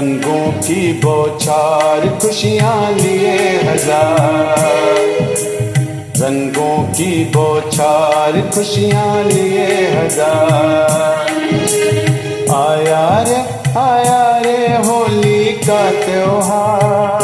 रंगों की बौछार खुशियाँ लिए हज़ार। रंगों की बौछार खुशियाँ लिए हज़ार। आया रे आया रे होली का त्योहार।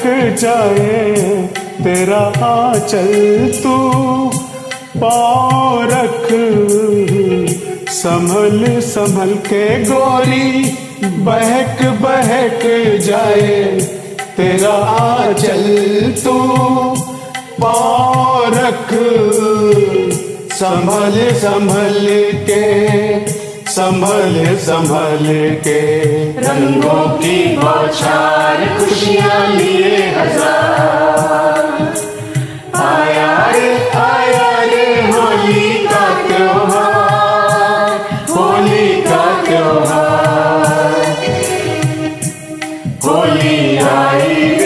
बहक जाए, तेरा आंचल तू पाँव रख संभल संभल के गोरी, बहक बहक जाए। तेरा आंचल तू पाँव रख संभल संभल के, संभल संभल के। रंगों की बौछार खुशियाँ लिए हज़ार। आया रे आया रे होली का त्योहार, होली का त्योहार। होली आई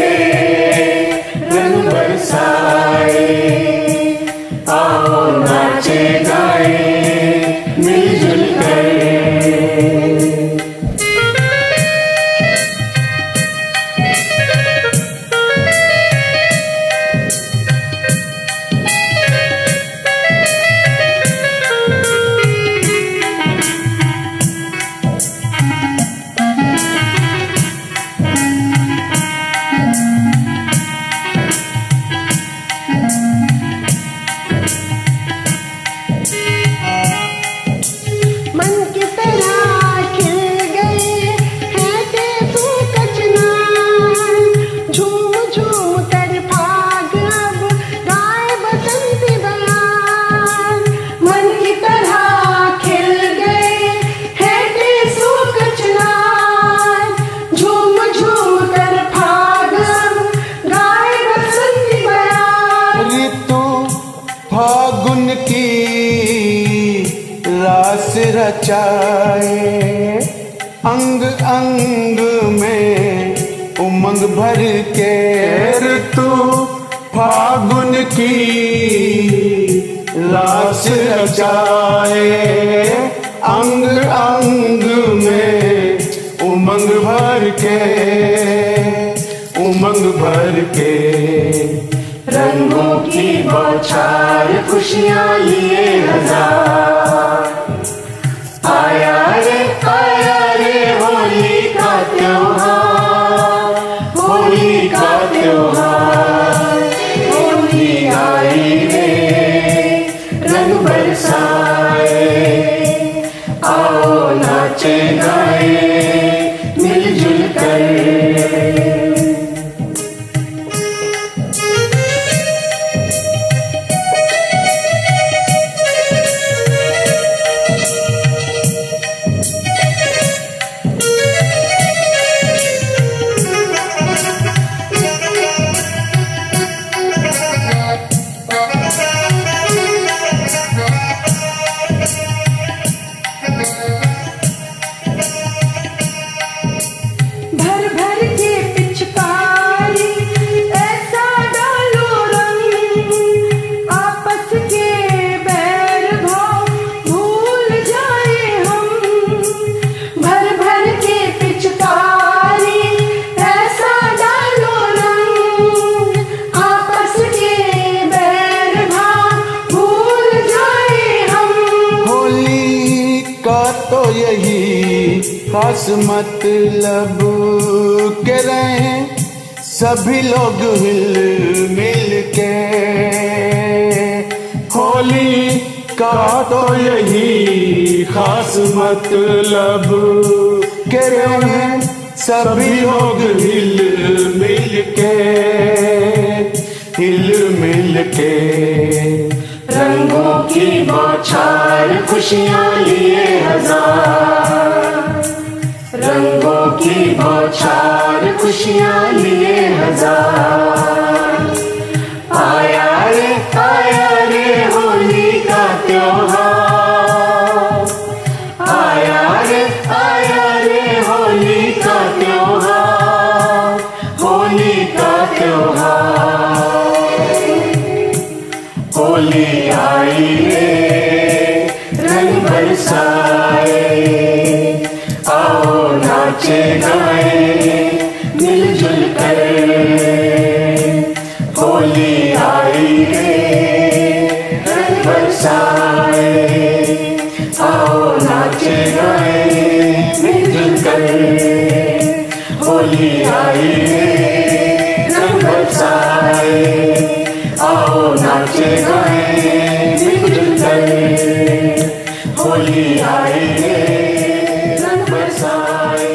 की रास रचाए। अंग अंग में उमंग भर के ऋतु फागुन की रास रचाए। अंग अंग में उमंग भर के, उमंग भर के रंगों की बौछार खुशियाँ लिए हज़ार। आया रे आया रे, होली का त्योहार, होली का त्योहार। होली आई रे, रंग बरसाए। आओ नाचे गाए। भर भर खास मतलब के रहे सभी लोग हिल मिल के। होली का तो यही खास मतलब के रहे सभी लोग हिल मिल के। हिल मिल के। रंगों की बौछार, खुशियाँ खुशियाँ लिए हज़ार। आया रे आया रे होली का त्योहार। आया रे आया रे होली का त्योहार, होली का त्योहार। होली आई रे, रंग बरसाए। आओ नाचे गाए। नाचे गाए मिलजुल कर होली रे रंग बरसाए